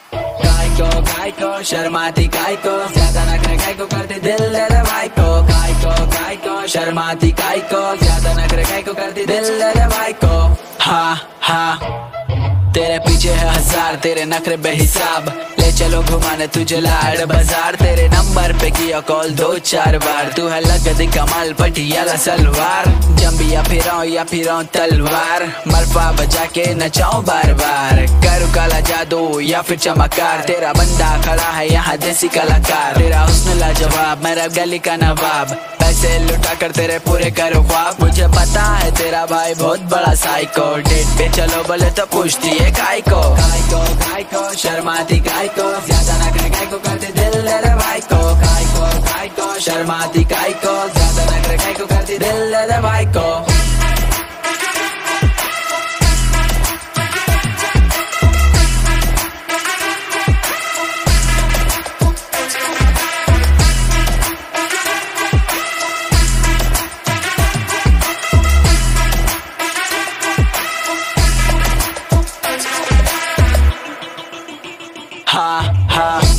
काय को शर्माती काय को ज़्यादा नखरे काय को करती दिल दे दे भाई को काय को शर्माती ज़्यादा नखरे काय करती दिल दे दे भाई को हा हा। तेरे पीछे है हज़ार, तेरे नखरे बेहिसाब। ले चलो घुमाने तुझे लाड़ बाज़ार। तेरे नंबर पे किया कॉल दो चार बार। तू है लगती कमाल, पटियाला सलवार। जम्बी या फिर या फिर तलवार। मरफा बजा के नचाओ बार बार करू काला जादू या फिर चमकार तेरा बंदा खड़ा है यहाँ देसी कलाकार। तेरा हुस्न लाजवाब, मेरा गली का नवाब। पैसे लुटा कर तेरे पूरे करो ख्वाब। मुझे पता है तेरा भाई बहुत बड़ा साइको डेट पे चलो बोले तो पूछती है गाय को गाय को गाय को शर्माती गाय को ज़्यादा ना करे गाय को करते दिल तेरे भाई को गाय को गाय को शर्माती गाय को ज़्यादा ना करे गाय को करते दिल तेरे भाई को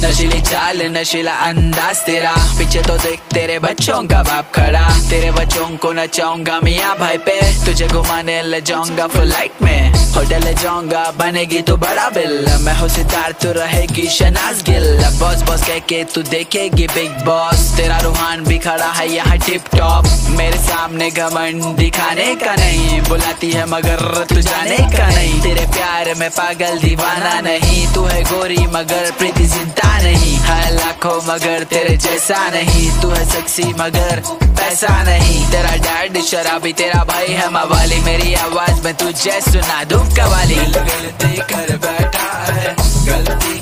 नशीली चाल, नशीला अंदाज तेरा। पीछे तो देख तेरे बच्चों का बाप खड़ा। तेरे बच्चों को नचाऊँगा मियाँ भाई पे। तुझे घुमाने ले जाऊँगा फ़्लाइट में। होटल ले जाऊँगा, बनेगी तो बड़ा बिल। मैं हो सितार तू रहेगी शनाज गिल। बॉस बॉस कह के तू देखेगी बिग बॉस तेरा रूहान भी खड़ा है यहाँ टिप टॉप मेरे सामने घमंड दिखाने का नहीं। बुलाती है मगर तू जाने का नहीं। तेरे प्यार में पागल दीवाना नहीं। तू है गोरी मगर प्रीति ज़िंदा नहीं। है लाखों मगर तेरे जैसा नहीं। तू है सेक्सी मगर पैसा नहीं। तेरा डैड शराबी, तेरा भाई है मवाली। मेरी आवाज़ में तुझे सुना दूँ कवाली। गलती कर बैठा है, गलती